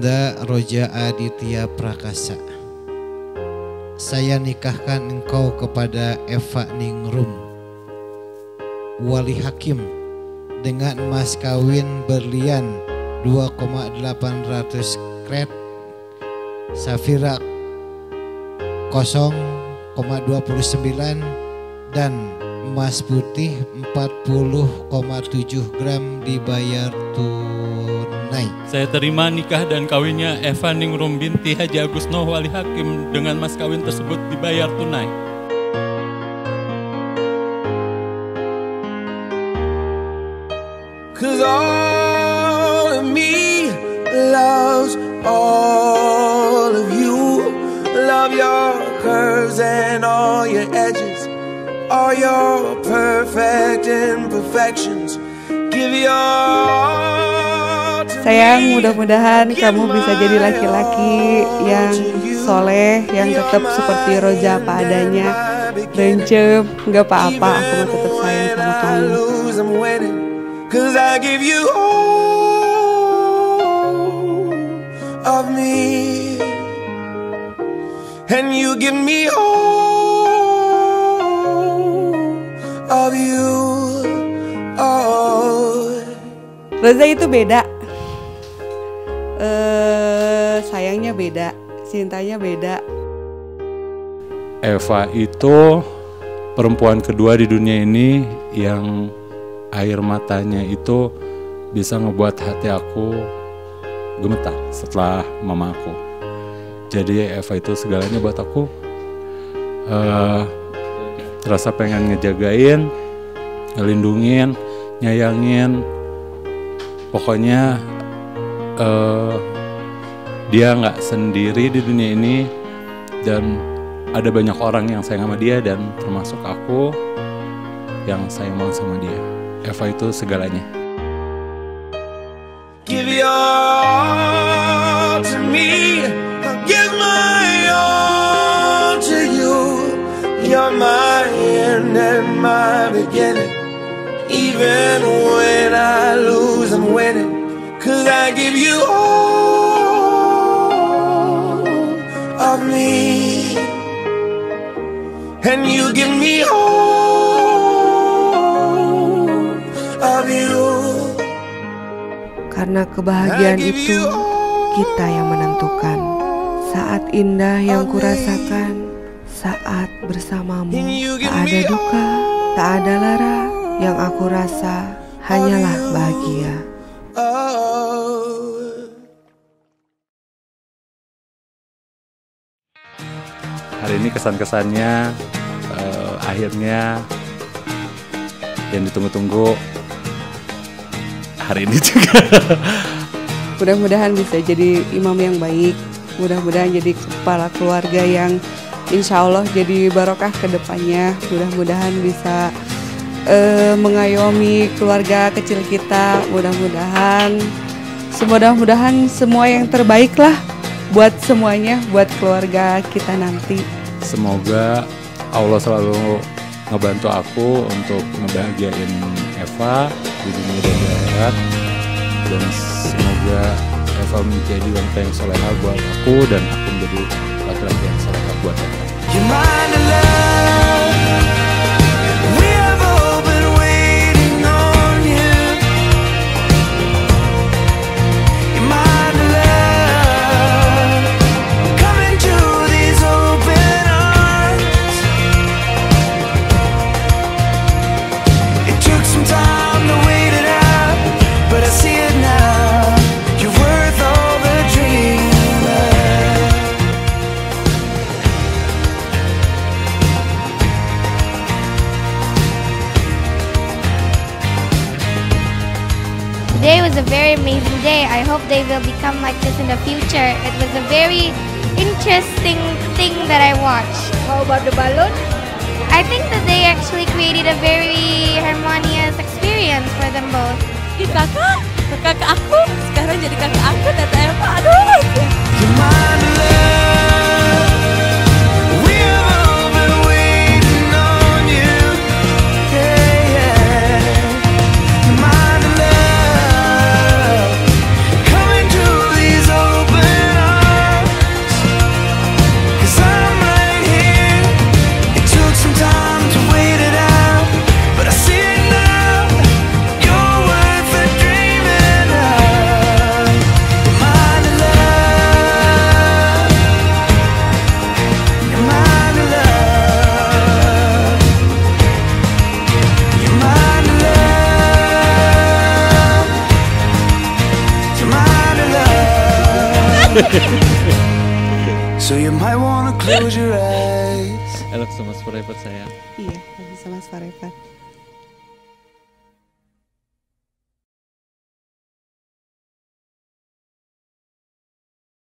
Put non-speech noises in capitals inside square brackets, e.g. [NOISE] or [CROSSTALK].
Ananda Roja Aditya Prakasa. Saya nikahkan engkau kepada Eva Ningrum, wali hakim dengan mas kawin berlian 2,800 kret, safira 0,29 dan emas putih 40,7 gram dibayar tunai. Saya terima nikah dan kawinnya Eva Ningrum binti Haji Agus Noh Wali Hakim dengan mas kawin tersebut dibayar tunai. Cause all of me loves all of you. Love your curves and all your edges, all your perfect imperfections. Give your all Sayang, mudah-mudahan kamu bisa jadi laki-laki yang soleh, yang tetap seperti Roja apa adanya. Bencem, nggak apa-apa, aku mau tetap sayang sama kamu. Cause I give you all of me. And you give me all of you. Oh. Roza itu beda. Sayangnya beda, cintanya beda. Eva itu perempuan kedua di dunia ini yang air matanya itu bisa ngebuat hati aku gemetar setelah mama aku. Jadi Eva itu segalanya buat aku. Eh, terasa pengen ngejagain, ngelindungin, nyayangin. Pokoknya eh, dia nggak sendiri di dunia ini dan ada banyak orang yang sayang sama dia dan termasuk aku yang sayang banget sama dia. Eva itu segalanya. Give your all to me. Give my all to you. You're my end and my beginning. Even when I lose, I'm winning. Cause I give you all And you give me all of you. Karena kebahagiaan itu kita yang menentukan. Saat indah yang kurasakan, saat bersamamu tak ada duka, tak ada lara. Yang aku rasa hanyalah bahagia. Hari ini kesan-kesannya akhirnya yang ditunggu-tunggu hari ini juga. Mudah-mudahan bisa jadi imam yang baik. Mudah-mudahan jadi kepala keluarga yang insya Allah jadi barokah ke depannya. Mudah-mudahan bisa eh, mengayomi keluarga kecil kita. Mudah-mudahan, semudah-mudahan semua yang terbaik lah buat semuanya, buat keluarga kita nanti. Semoga Allah selalu ngebantu aku untuk ngebahagiain Eva di dunia dan di akhirat dan semoga Eva menjadi wanita yang soleha buat aku dan aku menjadi laki-laki yang soleha buat Eva. Today was a very amazing day. I hope they will become like this in the future. It was a very interesting thing that I watched. How about the balloon? I think that they actually created a very harmonious experience for them both. kakak, kakak aku sekarang jadi kakak aku kata Eva. Aduh. [LAUGHS] so you might want to close your eyes. Ela costuma se parar para sair. Ia, ela costuma se parar para.